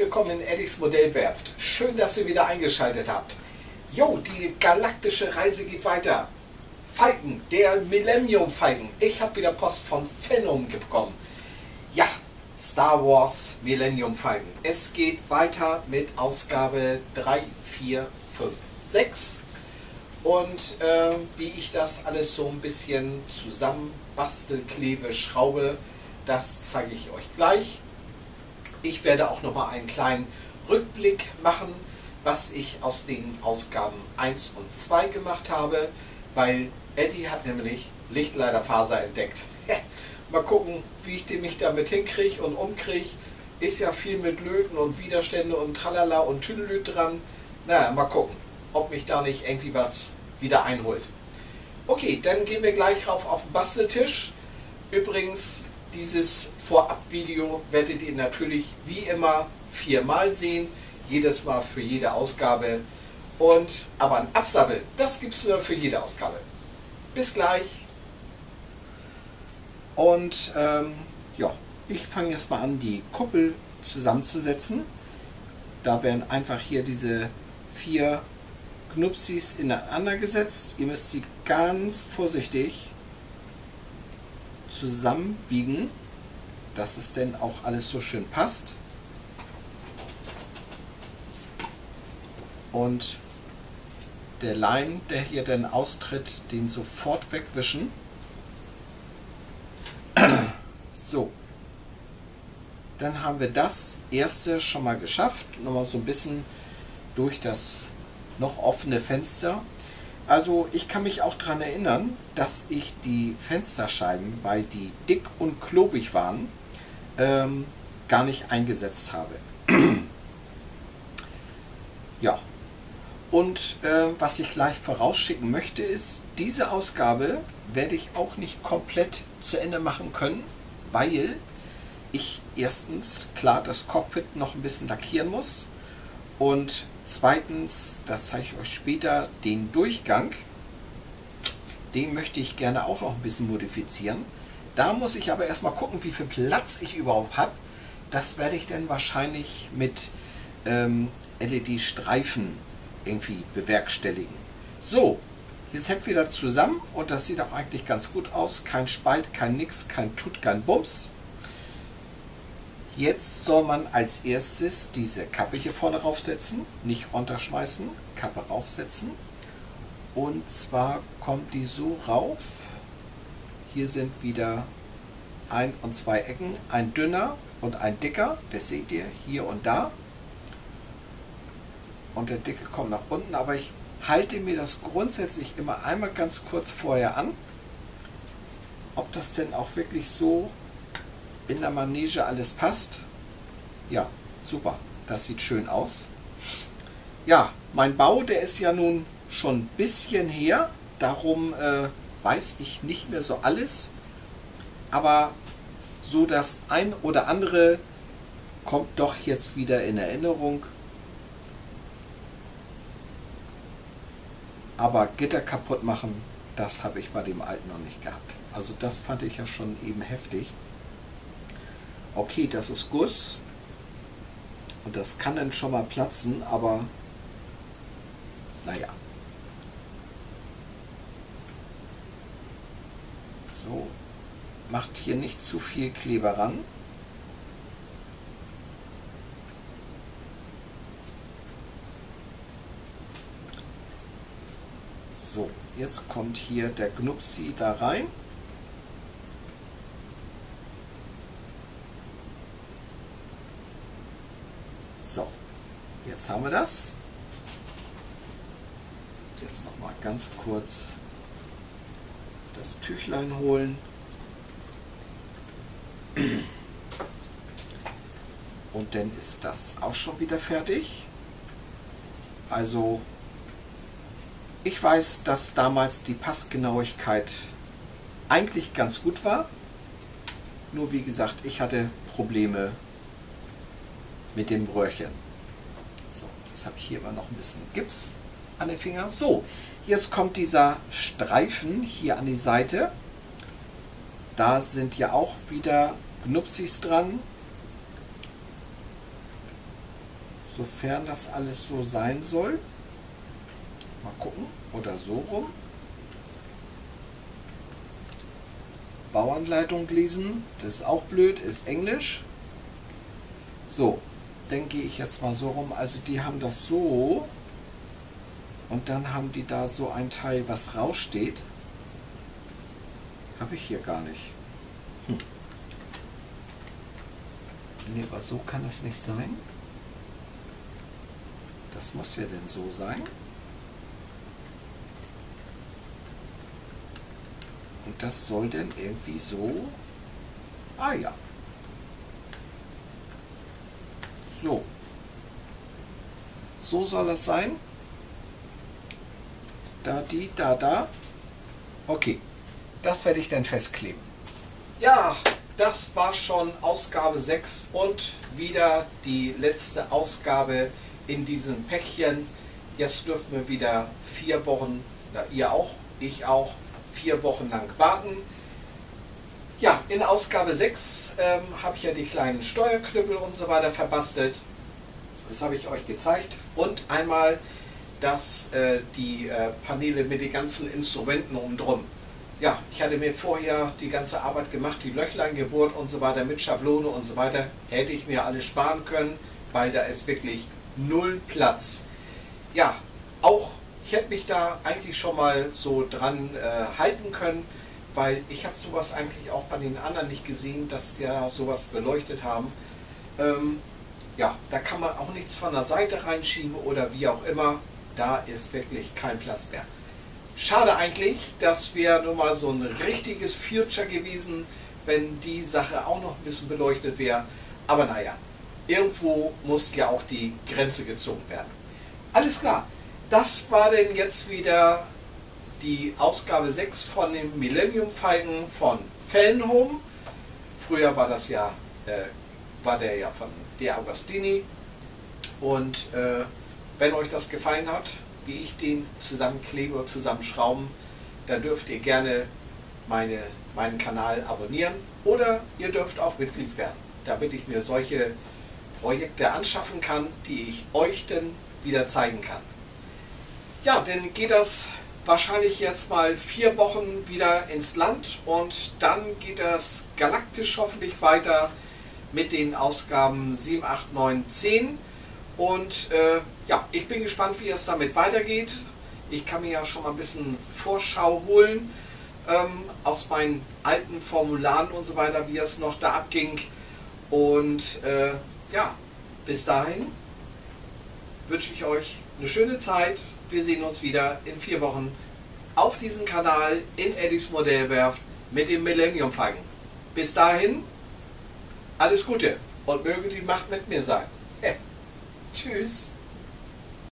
Eddys Modellwerft. Schön, dass ihr wieder eingeschaltet habt. Jo, die galaktische Reise geht weiter. Falken, der Millennium Falken. Ich habe wieder Post von Phenom bekommen. Ja, Star Wars Millennium Falken. Es geht weiter mit Ausgabe 3, 4, 5, 6. Und äh, wie ich das alles so ein bisschen zusammen bastel, klebe, schraube, das zeige ich euch gleich. Ich werde auch noch mal einen kleinen Rückblick machen, was ich aus den Ausgaben 1 und 2 gemacht habe, weil Eddie hat nämlich Lichtleiterfaser entdeckt. mal gucken, wie ich mich damit hinkriege und umkriege. Ist ja viel mit Löten und Widerstände und Tralala und Tüdelüt dran. Naja, mal gucken, ob mich da nicht irgendwie was wieder einholt. Okay, dann gehen wir gleich rauf auf den Basteltisch. Übrigens, dieses Vorab-Video werdet ihr natürlich wie immer viermal sehen, jedes Mal für jede Ausgabe. Und aber ein Absammel, das gibt es nur für jede Ausgabe. Bis gleich. Und ähm, ja, ich fange jetzt mal an, die Kuppel zusammenzusetzen. Da werden einfach hier diese vier Knupsis ineinander gesetzt. Ihr müsst sie ganz vorsichtig zusammenbiegen, dass es denn auch alles so schön passt. Und der Leim, der hier dann austritt, den sofort wegwischen. So. Dann haben wir das erste schon mal geschafft. Nochmal so ein bisschen durch das noch offene Fenster. Also ich kann mich auch daran erinnern, dass ich die Fensterscheiben, weil die dick und klobig waren, ähm, gar nicht eingesetzt habe. ja. Und äh, was ich gleich vorausschicken möchte, ist, diese Ausgabe werde ich auch nicht komplett zu Ende machen können, weil ich erstens klar das Cockpit noch ein bisschen lackieren muss und Zweitens, das zeige ich euch später, den Durchgang. Den möchte ich gerne auch noch ein bisschen modifizieren. Da muss ich aber erstmal gucken, wie viel Platz ich überhaupt habe. Das werde ich dann wahrscheinlich mit ähm, LED-Streifen irgendwie bewerkstelligen. So, jetzt hängt wieder zusammen und das sieht auch eigentlich ganz gut aus. Kein Spalt, kein Nix, kein Tut, kein Bums. Jetzt soll man als erstes diese Kappe hier vorne raufsetzen, nicht runterschmeißen, Kappe raufsetzen. Und zwar kommt die so rauf. Hier sind wieder ein und zwei Ecken, ein dünner und ein dicker, das seht ihr hier und da. Und der dicke kommt nach unten, aber ich halte mir das grundsätzlich immer einmal ganz kurz vorher an, ob das denn auch wirklich so in der Manege alles passt. Ja, super. Das sieht schön aus. Ja, mein Bau, der ist ja nun schon ein bisschen her. Darum äh, weiß ich nicht mehr so alles. Aber so das ein oder andere kommt doch jetzt wieder in Erinnerung. Aber Gitter kaputt machen, das habe ich bei dem alten noch nicht gehabt. Also das fand ich ja schon eben heftig. Okay, das ist Guss. Und das kann dann schon mal platzen, aber naja. So, macht hier nicht zu viel Kleber ran. So, jetzt kommt hier der Gnupsi da rein. So, jetzt haben wir das. Jetzt noch mal ganz kurz das Tüchlein holen. Und dann ist das auch schon wieder fertig. Also ich weiß, dass damals die Passgenauigkeit eigentlich ganz gut war. Nur wie gesagt, ich hatte Probleme mit dem Röhrchen. Jetzt habe ich hier aber noch ein bisschen Gips an den Finger. So, jetzt kommt dieser Streifen hier an die Seite. Da sind ja auch wieder Gnupsis dran. Sofern das alles so sein soll. Mal gucken. Oder so rum. Bauanleitung lesen. Das ist auch blöd, ist Englisch. So, gehe ich jetzt mal so rum. Also die haben das so. Und dann haben die da so ein Teil, was raussteht. Habe ich hier gar nicht. Hm. Nee, aber so kann es nicht sein. Das muss ja denn so sein. Und das soll denn irgendwie so... Ah ja. So. So soll es sein. Da, die, da, da. Okay. Das werde ich dann festkleben. Ja, das war schon Ausgabe 6 und wieder die letzte Ausgabe in diesem Päckchen. Jetzt dürfen wir wieder vier Wochen, na, ihr auch, ich auch, vier Wochen lang warten. Ja, in Ausgabe 6 ähm, habe ich ja die kleinen Steuerknüppel und so weiter verbastelt. Das habe ich euch gezeigt. Und einmal das, äh, die äh, Paneele mit den ganzen Instrumenten umdrum. Ja, ich hatte mir vorher die ganze Arbeit gemacht, die Löchlein gebohrt und so weiter mit Schablone und so weiter. Hätte ich mir alles sparen können, weil da ist wirklich null Platz. Ja, auch ich hätte mich da eigentlich schon mal so dran äh, halten können, weil ich habe sowas eigentlich auch bei den anderen nicht gesehen, dass die sowas beleuchtet haben. Ähm, ja, da kann man auch nichts von der Seite reinschieben oder wie auch immer. Da ist wirklich kein Platz mehr. Schade eigentlich, das wäre nun mal so ein richtiges Future gewesen, wenn die Sache auch noch ein bisschen beleuchtet wäre. Aber naja, irgendwo muss ja auch die Grenze gezogen werden. Alles klar, das war denn jetzt wieder die Ausgabe 6 von dem Millennium Falken von Fanhome. Früher war das ja, äh, war der ja von De Agostini. Und äh, wenn euch das gefallen hat, wie ich den zusammenklebe oder zusammenschrauben, dann dürft ihr gerne meine, meinen Kanal abonnieren oder ihr dürft auch Mitglied werden, damit ich mir solche Projekte anschaffen kann, die ich euch dann wieder zeigen kann. Ja, dann geht das wahrscheinlich jetzt mal vier Wochen wieder ins Land und dann geht das galaktisch hoffentlich weiter mit den Ausgaben 7, 8, 9, 10 und äh, ja, ich bin gespannt, wie es damit weitergeht. Ich kann mir ja schon mal ein bisschen Vorschau holen ähm, aus meinen alten Formularen und so weiter, wie es noch da abging. Und äh, ja, bis dahin wünsche ich euch eine schöne Zeit. Wir sehen uns wieder in vier Wochen auf diesem Kanal in Eddies Modellwerft mit dem Millennium Falken. Bis dahin, alles Gute und möge die Macht mit mir sein. Tschüss.